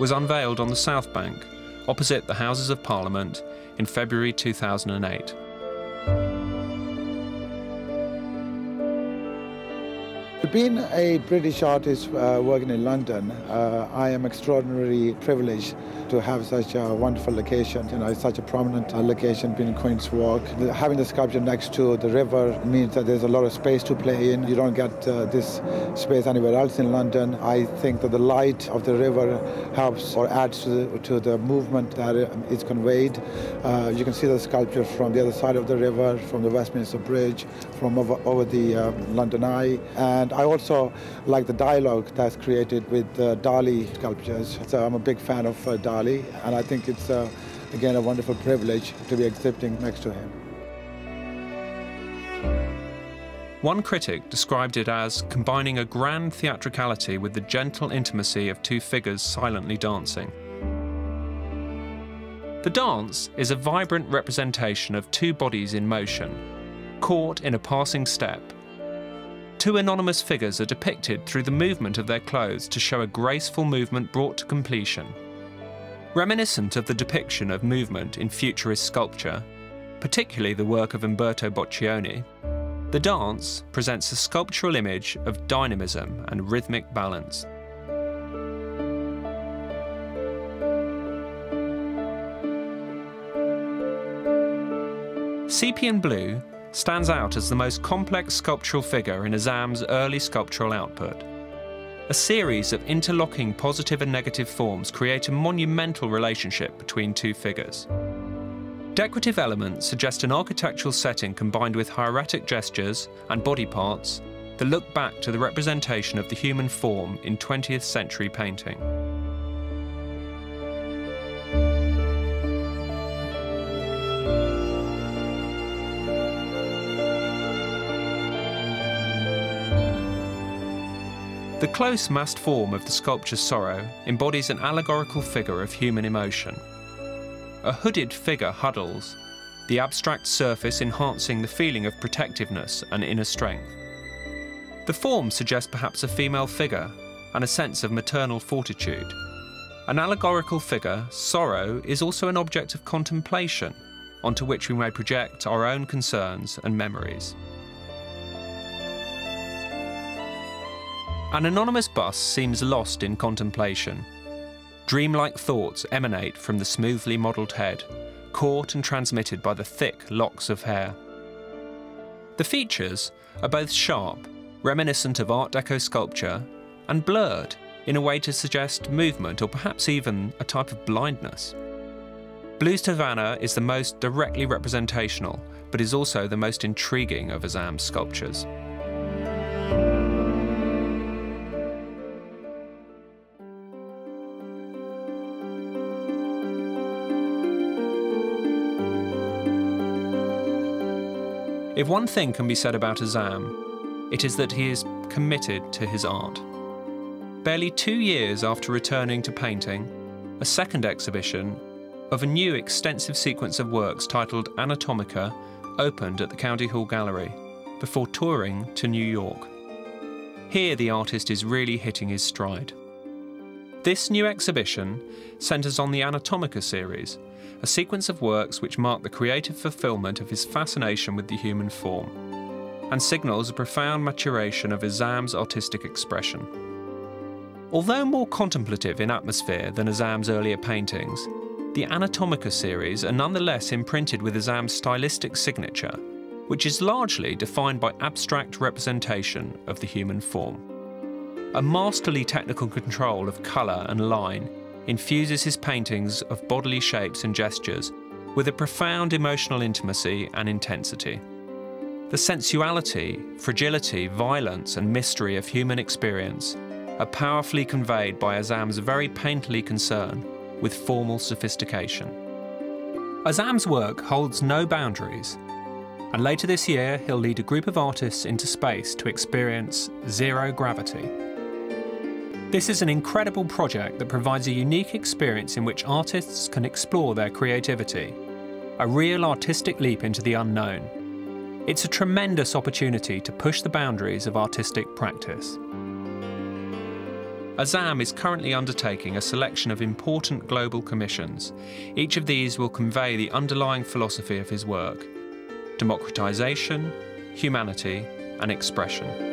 was unveiled on the South Bank, opposite the Houses of Parliament, in February 2008. Being a British artist uh, working in London, uh, I am extraordinarily privileged to have such a wonderful location, you know, such a prominent uh, location being Queen's Walk. Having the sculpture next to the river means that there's a lot of space to play in. You don't get uh, this space anywhere else in London. I think that the light of the river helps or adds to the, to the movement that is conveyed. Uh, you can see the sculpture from the other side of the river, from the Westminster Bridge, from over, over the London Eye. And I also like the dialogue that's created with uh, Dali sculptures. So I'm a big fan of uh, Dali, and I think it's, uh, again, a wonderful privilege to be exhibiting next to him. One critic described it as combining a grand theatricality with the gentle intimacy of two figures silently dancing. The dance is a vibrant representation of two bodies in motion, caught in a passing step Two anonymous figures are depicted through the movement of their clothes to show a graceful movement brought to completion. Reminiscent of the depiction of movement in futurist sculpture, particularly the work of Umberto Boccioni, the dance presents a sculptural image of dynamism and rhythmic balance. Sepian blue stands out as the most complex sculptural figure in Azam's early sculptural output. A series of interlocking positive and negative forms create a monumental relationship between two figures. Decorative elements suggest an architectural setting combined with hieratic gestures and body parts that look back to the representation of the human form in 20th century painting. The close massed form of the sculpture Sorrow embodies an allegorical figure of human emotion. A hooded figure huddles, the abstract surface enhancing the feeling of protectiveness and inner strength. The form suggests perhaps a female figure and a sense of maternal fortitude. An allegorical figure, sorrow, is also an object of contemplation onto which we may project our own concerns and memories. An anonymous bust seems lost in contemplation. Dreamlike thoughts emanate from the smoothly modelled head, caught and transmitted by the thick locks of hair. The features are both sharp, reminiscent of Art Deco sculpture, and blurred in a way to suggest movement or perhaps even a type of blindness. Blue's Havana is the most directly representational, but is also the most intriguing of Azam's sculptures. If one thing can be said about Azam, it is that he is committed to his art. Barely two years after returning to painting, a second exhibition of a new extensive sequence of works titled Anatomica opened at the County Hall Gallery before touring to New York. Here the artist is really hitting his stride. This new exhibition centres on the Anatomica series, a sequence of works which mark the creative fulfillment of his fascination with the human form, and signals a profound maturation of Azam's artistic expression. Although more contemplative in atmosphere than Azam's earlier paintings, the Anatomica series are nonetheless imprinted with Azam's stylistic signature, which is largely defined by abstract representation of the human form. A masterly technical control of colour and line infuses his paintings of bodily shapes and gestures with a profound emotional intimacy and intensity. The sensuality, fragility, violence, and mystery of human experience are powerfully conveyed by Azam's very painterly concern with formal sophistication. Azam's work holds no boundaries, and later this year he'll lead a group of artists into space to experience zero gravity. This is an incredible project that provides a unique experience in which artists can explore their creativity, a real artistic leap into the unknown. It's a tremendous opportunity to push the boundaries of artistic practice. Azam is currently undertaking a selection of important global commissions. Each of these will convey the underlying philosophy of his work democratisation, humanity, and expression.